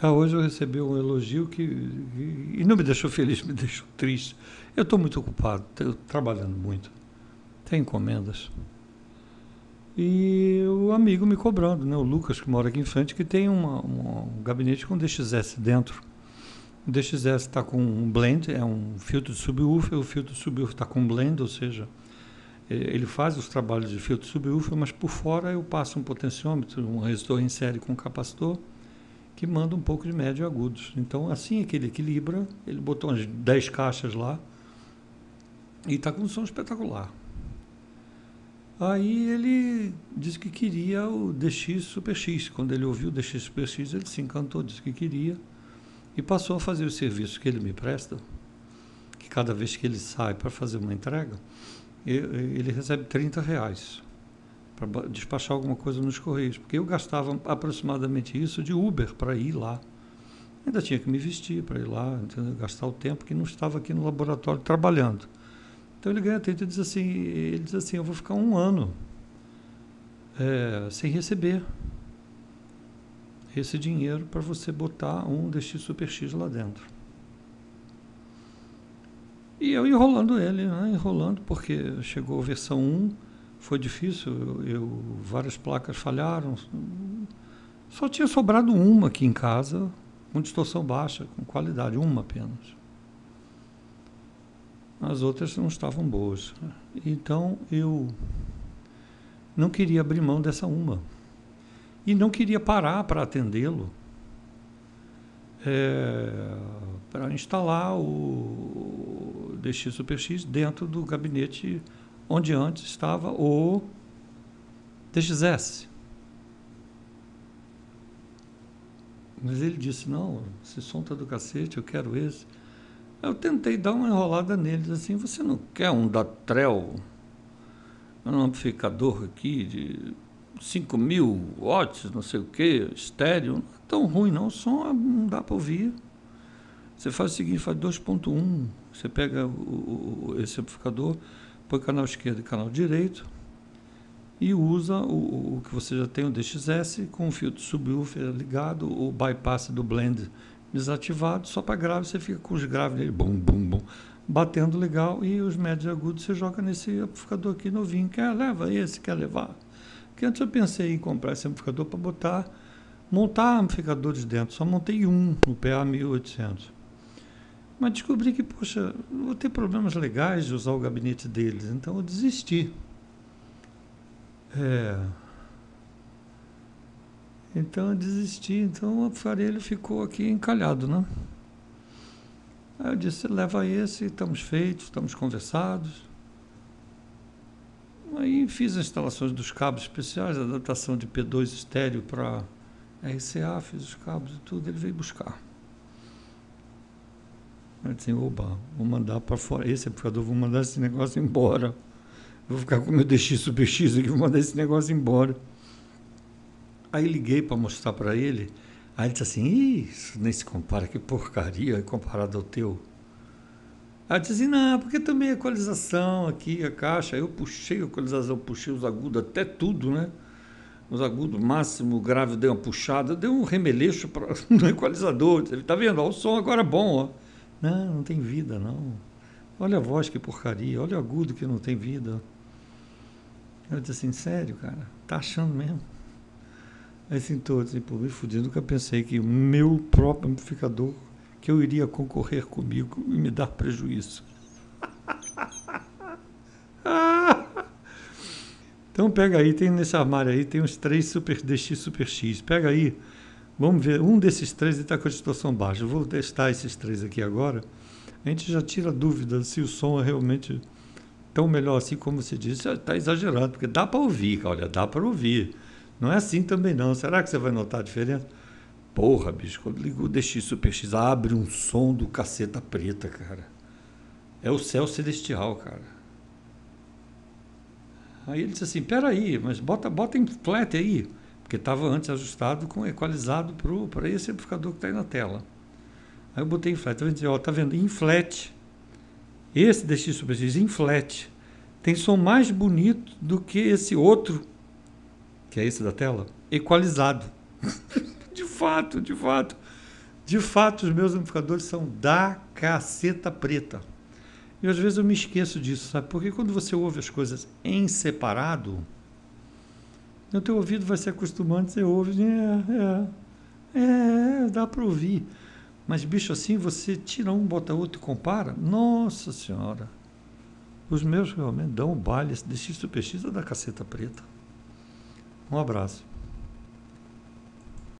Ah, hoje eu recebi um elogio que, e não me deixou feliz, me deixou triste. Eu estou muito ocupado, estou trabalhando muito. Tem encomendas. E o amigo me cobrando, né? o Lucas, que mora aqui em frente, que tem uma, uma, um gabinete com DXS dentro. O DXS está com um blend, é um filtro de subwoofer, o filtro de subwoofer está com blend, ou seja, ele faz os trabalhos de filtro de subwoofer, mas por fora eu passo um potenciômetro, um resistor em série com um capacitor, que manda um pouco de médio e agudos. Então, assim é que ele equilibra, ele botou umas 10 caixas lá e está com um som espetacular. Aí ele disse que queria o DX Super X. Quando ele ouviu o DX Super X, ele se encantou, disse que queria e passou a fazer o serviço que ele me presta, que cada vez que ele sai para fazer uma entrega, ele recebe 30 reais para despachar alguma coisa nos Correios, porque eu gastava aproximadamente isso de Uber para ir lá. Ainda tinha que me vestir para ir lá, entendeu? gastar o tempo que não estava aqui no laboratório trabalhando. Então ele ganha tempo e diz assim, ele diz assim, eu vou ficar um ano é, sem receber esse dinheiro para você botar um DX Super X lá dentro. E eu enrolando ele, né? enrolando, porque chegou a versão 1, foi difícil, eu, eu, várias placas falharam, só tinha sobrado uma aqui em casa, com distorção baixa, com qualidade, uma apenas as outras não estavam boas. Então eu não queria abrir mão dessa uma. E não queria parar para atendê-lo, é, para instalar o DX Super X dentro do gabinete onde antes estava o DXS. Mas ele disse, não, esse som está do cacete, eu quero esse. Eu tentei dar uma enrolada neles assim, você não quer um Datrel, um amplificador aqui de 5 mil watts, não sei o que, estéreo, não é tão ruim não, o som não dá para ouvir. Você faz o seguinte, faz 2.1, você pega o, o, esse amplificador, põe canal esquerdo e canal direito e usa o, o que você já tem, o DXS, com o filtro subwoofer ligado, o bypass do blend desativado, só para grave você fica com os graves dele, bum, bum, bum, batendo legal, e os médios agudos você joga nesse amplificador aqui novinho. Quer, leva esse, quer levar? Porque antes eu pensei em comprar esse amplificador para botar, montar amplificadores dentro, só montei um no PA 1800. Mas descobri que, poxa, vou ter problemas legais de usar o gabinete deles, então eu desisti. É, então eu desisti, então o aparelho ficou aqui encalhado, né? Aí eu disse, leva esse, estamos feitos, estamos conversados. Aí fiz as instalações dos cabos especiais, a adaptação de P2 estéreo para RCA, fiz os cabos e tudo, ele veio buscar. Eu disse, oba, vou mandar para fora, esse amplificador, vou mandar esse negócio embora. Vou ficar com o meu DX Super X aqui, vou mandar esse negócio embora. Aí liguei para mostrar para ele. Aí ele disse assim: Isso nem se compara, que porcaria comparado ao teu. Aí eu disse assim: Não, porque também a equalização aqui, a caixa. Eu puxei a equalização, puxei os agudos até tudo, né? Os agudos máximo, grave deu uma puxada, deu um remeleixo pra, no equalizador. Ele tá vendo? Ó, o som agora é bom, ó. Não, não tem vida, não. Olha a voz, que porcaria. Olha o agudo que não tem vida. Eu disse assim: Sério, cara? Tá achando mesmo? Aí sentou assim, pô, me fudi, nunca pensei que o meu próprio amplificador, que eu iria concorrer comigo e me dar prejuízo. então pega aí, tem nesse armário aí, tem uns três Super DX Super X. Pega aí, vamos ver, um desses três está com a distorção baixa. Eu vou testar esses três aqui agora. A gente já tira dúvida se o som é realmente tão melhor assim como você disse. Está exagerando, porque dá para ouvir, olha, dá para ouvir. Não é assim também não. Será que você vai notar a diferença? Porra, bicho, quando ligo o DX Super X, abre um som do caceta preta, cara. É o céu celestial, cara. Aí ele disse assim, peraí, mas bota, bota em flat aí. Porque estava antes ajustado com equalizado para esse amplificador que está aí na tela. Aí eu botei em flat. Eu disse, ó, tá vendo? Em flat. Esse DX Super X em flat tem som mais bonito do que esse outro que é esse da tela, equalizado. de fato, de fato. De fato, os meus amplificadores são da caceta preta. E às vezes eu me esqueço disso, sabe? Porque quando você ouve as coisas em separado, o teu ouvido vai se acostumando, você ouve, é, é, é dá para ouvir. Mas, bicho, assim, você tira um, bota outro e compara, nossa senhora. Os meus realmente dão o baile, desse X Super X é da caceta preta. Um abraço.